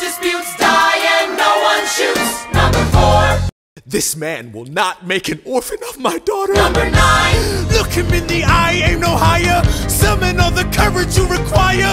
Disputes die and no one shoots. Number four. This man will not make an orphan of my daughter. Number nine. Look him in the eye, aim no higher. Summon all the courage you require.